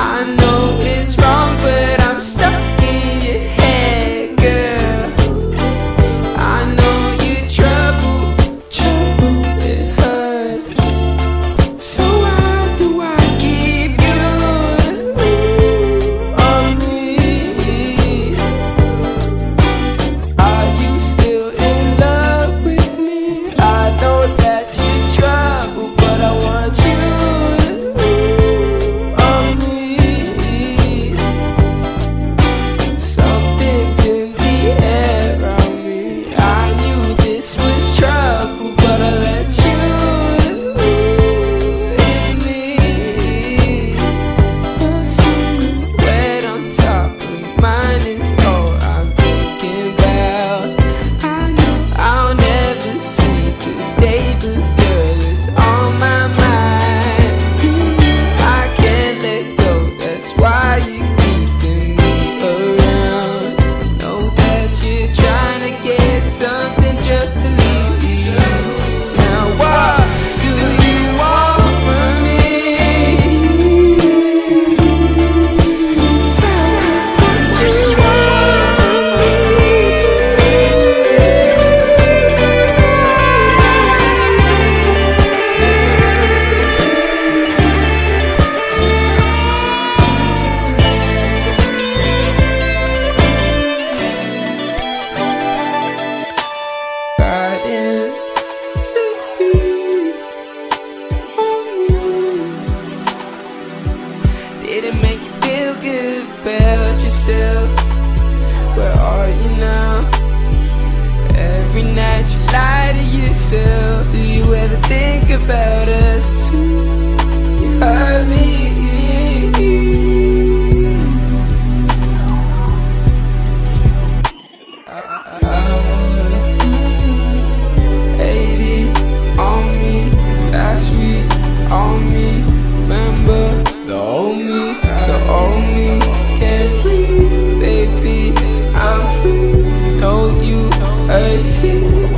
I Didn't make you feel good about yourself Where are you now? told you 18